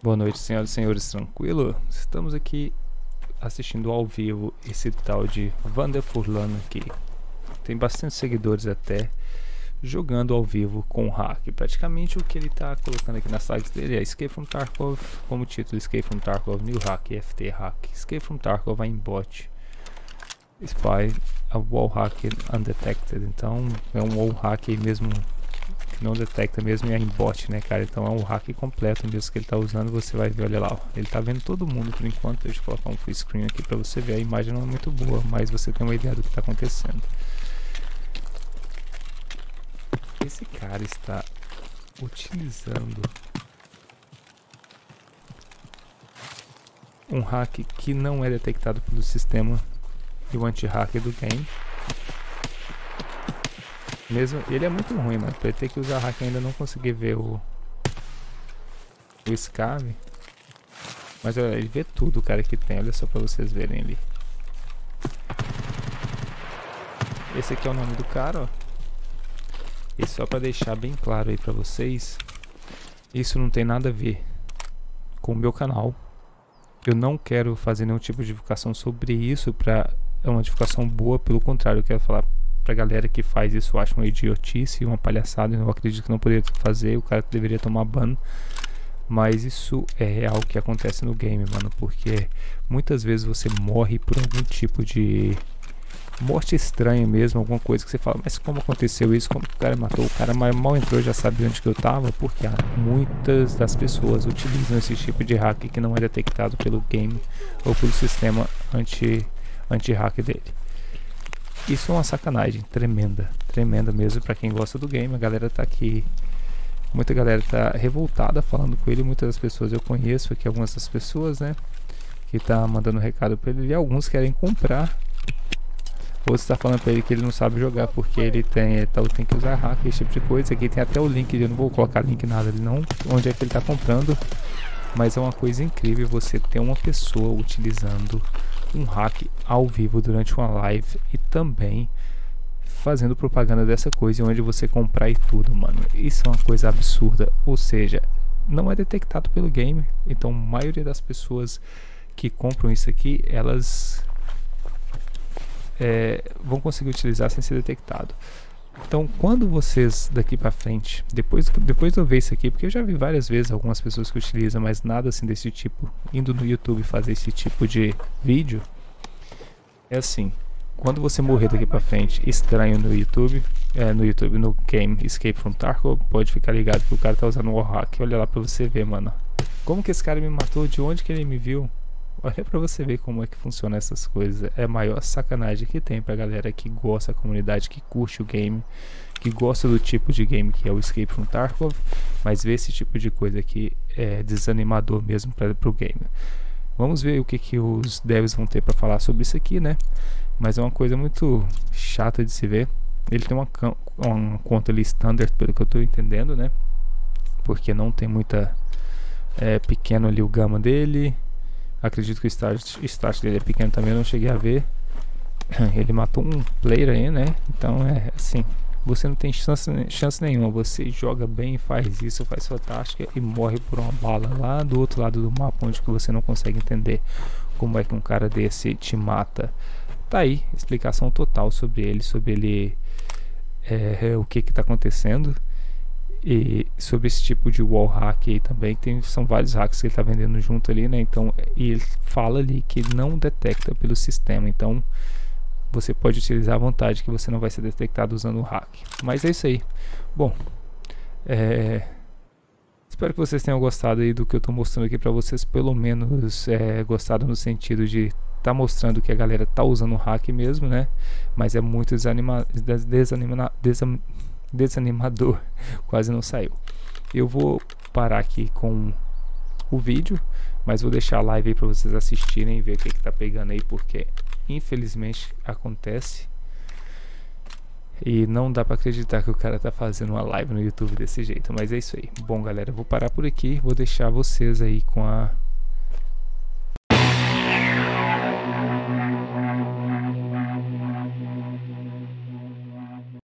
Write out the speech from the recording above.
Boa noite, senhoras e senhores, tranquilo? Estamos aqui assistindo ao vivo esse tal de Vander Furlan aqui. Tem bastante seguidores até jogando ao vivo com hack. Praticamente o que ele está colocando aqui nas tags dele é Escape from Tarkov, como título Escape from Tarkov, New Hack, FT Hack, Escape from Tarkov, Aimbot, Spy, a Wall Hack Undetected. Então é um wall hack mesmo que não detecta mesmo é em bot, né, cara? Então é um hack completo mesmo que ele tá usando. Você vai ver, olha lá, ó. ele tá vendo todo mundo por enquanto. Deixa eu colocar um full screen aqui para você ver. A imagem não é muito boa, mas você tem uma ideia do que tá acontecendo. Esse cara está utilizando um hack que não é detectado pelo sistema e o anti-hack do game mesmo, ele é muito ruim, mano. Pra ter que usar hack ainda não conseguir ver o... O Scave. Mas olha, ele vê tudo, cara, que tem. Olha só pra vocês verem ali. Esse aqui é o nome do cara, ó. E só pra deixar bem claro aí pra vocês. Isso não tem nada a ver com o meu canal. Eu não quero fazer nenhum tipo de divulgação sobre isso pra... É uma divulgação boa, pelo contrário, eu quero falar pra galera que faz isso, acho uma idiotice, uma palhaçada, eu acredito que não poderia fazer, o cara deveria tomar ban. Mas isso é real que acontece no game, mano, porque muitas vezes você morre por algum tipo de morte estranha mesmo, alguma coisa que você fala, mas como aconteceu isso? Como o cara matou? O cara mal entrou já sabia onde que eu tava, porque muitas das pessoas utilizam esse tipo de hack que não é detectado pelo game ou pelo sistema anti-hack anti dele. Isso é uma sacanagem tremenda, tremenda mesmo para quem gosta do game. A galera tá aqui, muita galera tá revoltada falando com ele. Muitas das pessoas eu conheço aqui, algumas das pessoas, né, que tá mandando recado para ele. E alguns querem comprar. Outros tá falando para ele que ele não sabe jogar porque ele tem, tá, tem que usar hack, esse tipo de coisa. Aqui tem até o link, eu não vou colocar link nada ali não, onde é que ele tá comprando. Mas é uma coisa incrível você ter uma pessoa utilizando um hack ao vivo durante uma live e também fazendo propaganda dessa coisa onde você comprar e tudo, mano. Isso é uma coisa absurda. Ou seja, não é detectado pelo game. Então, a maioria das pessoas que compram isso aqui, elas é, vão conseguir utilizar sem ser detectado. Então, quando vocês daqui para frente, depois, depois de eu ver isso aqui, porque eu já vi várias vezes algumas pessoas que utilizam, mas nada assim desse tipo, indo no YouTube fazer esse tipo de vídeo, é assim. Quando você morrer daqui para frente estranho no YouTube, é, no YouTube, no game Escape from Tarkov, pode ficar ligado que o cara tá usando o hack. Olha lá pra você ver, mano. Como que esse cara me matou? De onde que ele me viu? Olha pra você ver como é que funciona essas coisas. É a maior sacanagem que tem pra galera que gosta da comunidade, que curte o game, que gosta do tipo de game que é o Escape from Tarkov, mas vê esse tipo de coisa aqui é desanimador mesmo para pro game. Vamos ver o que, que os devs vão ter para falar sobre isso aqui, né? Mas é uma coisa muito chata de se ver. Ele tem uma, uma conta ali standard, pelo que eu estou entendendo, né? Porque não tem muita... É pequeno ali o gama dele Acredito que o start, start dele é pequeno também, eu não cheguei a ver. Ele matou um player aí, né? Então é assim, você não tem chance, chance nenhuma. Você joga bem, faz isso, faz sua tática e morre por uma bala lá do outro lado do mapa, onde que você não consegue entender como é que um cara desse te mata. Tá aí, explicação total sobre ele, sobre ele, é, o que que tá acontecendo. E sobre esse tipo de wall hack aí também, tem, são vários hacks que ele está vendendo junto ali, né? Então, ele fala ali que não detecta pelo sistema. Então, você pode utilizar à vontade que você não vai ser detectado usando o hack. Mas é isso aí. Bom, é, espero que vocês tenham gostado aí do que eu estou mostrando aqui para vocês, pelo menos é, gostado no sentido de tá mostrando que a galera tá usando o hack mesmo, né? Mas é muito desanima, desanima, desanima desanimador, quase não saiu. Eu vou parar aqui com o vídeo, mas vou deixar a live aí para vocês assistirem e ver o que, que tá pegando aí, porque infelizmente acontece. E não dá para acreditar que o cara tá fazendo uma live no YouTube desse jeito, mas é isso aí. Bom, galera, vou parar por aqui, vou deixar vocês aí com a